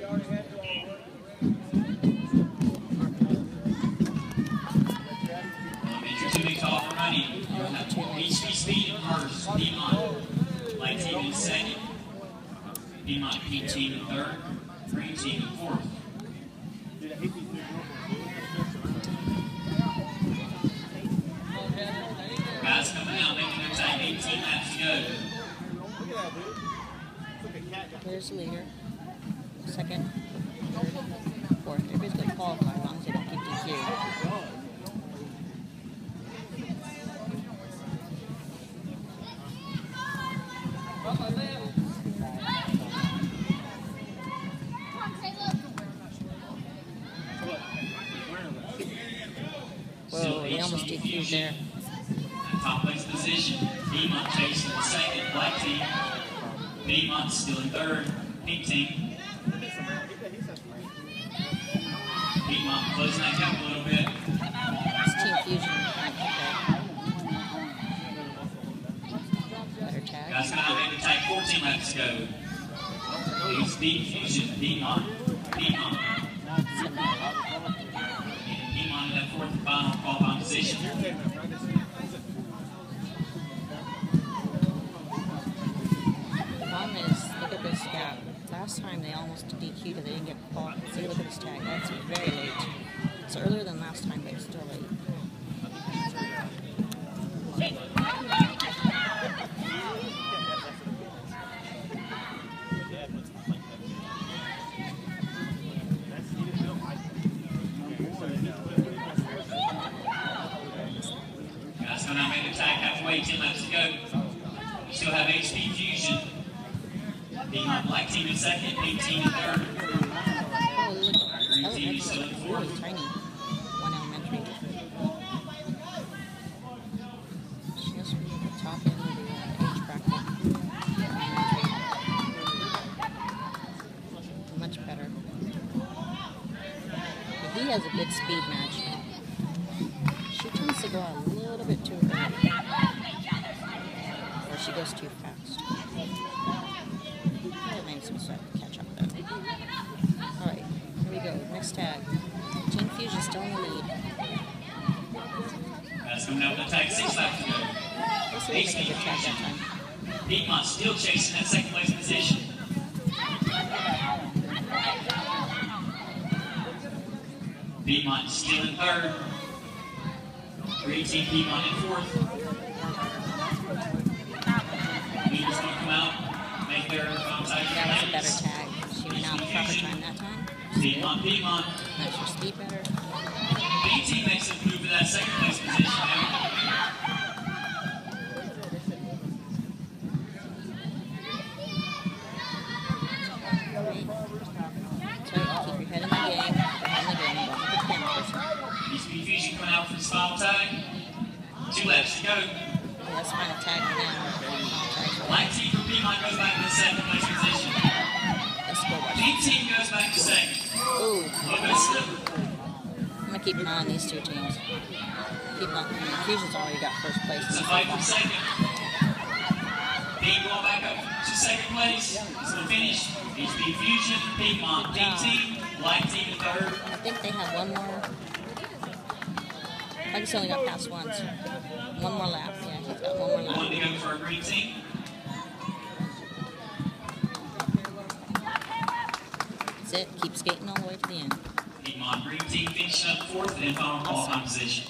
Entry two big tall for running. HB Speed in. Piedmont. Light team in second. Piedmont Pink team in third. Green team in fourth. Guys coming out making their time. 18 laps to go. Here's the leader. Second, third, fourth. They're basically qualified they don't almost there. Top place position. Chasing the second. Black team. Piedmont still in third. Pink team. It's Team Fusion. Coming out making time. 14 laps to go. It's Fusion. And in fourth and final position. Last time they almost DQ'd it, they didn't get caught. See, look at this tag. That's very late. It's earlier than last time, but it's still late. Guys coming out making tag halfway. 10 laps to go. We still have HP Fusion. Piedmont Black team in second. Pink team in third. Oh, Really tiny. One elementary. She has to be the top end of the uh, age bracket. Much better. But he has a good speed match. She tends to go a little bit too early. Or she goes too fast. That makes me catch up though. Here we go. Next tag. Team Fusion still in the lead. Guys coming out with the tag. Six laps to go. Let's see if they make a good tag that time. Piedmont still chasing that second place position. Piedmont still in third. Green team Piedmont in fourth. Leaders going to come out, make their outside That was a better tag. She went out proper time that time. Piedmont, Piedmont. Makes her speed better. B team makes a move for that second place position now. That's right. Keep your head in the game. In the game. Don't look at the camera person. BCB Fusion coming out for his final tag. Two laps to go. Okay, let's find tag now. Black team for Piedmont goes back to the second place I'm gonna keep an eye on these two teams. Keep on. Fusion's already got first place. It's for second. Pink going back up to second place. It's the finish. HB Fusion, Piedmont, Pink team, Black team in third. I think they have one more. I just only got past once. One more lap. Yeah, he's got one more lap. One to go for a green team. That's it. Keep skating all the way to the end. Piedmont green team up fourth final.